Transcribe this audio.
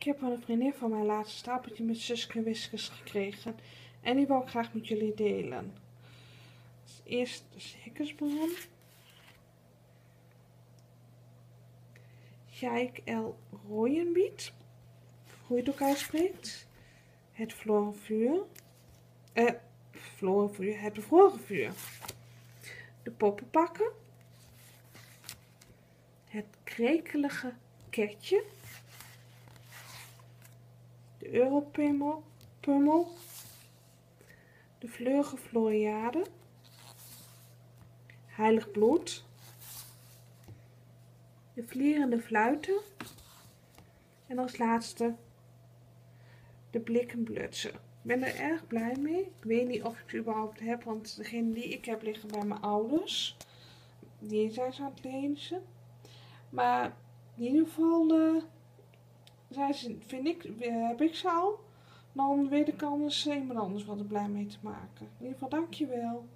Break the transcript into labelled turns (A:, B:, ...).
A: Ik heb van een vriendin van mijn laatste stapeltje met Suske gekregen. En die wil ik graag met jullie delen. Eerst de circusbron. Geik L. Rooyenbiet. Hoe je het ook uitspreekt. Het vuur. Eh, vuur. Het bevroren vuur. De poppenpakken. Het krekelige ketje Europummel, pummel, de Vleurige Floriade, Heilig Bloed, de Vlierende Fluiten en als laatste de Blikkenblutsen. Ik ben er erg blij mee. Ik weet niet of ik ze überhaupt heb, want degene die ik heb liggen bij mijn ouders. Die zijn ze aan het lezen. Maar in ieder geval... Uh, zij ze, vind ik, heb ik ze al, dan weet ik anders iemand anders wat er blij mee te maken. In ieder geval, dankjewel.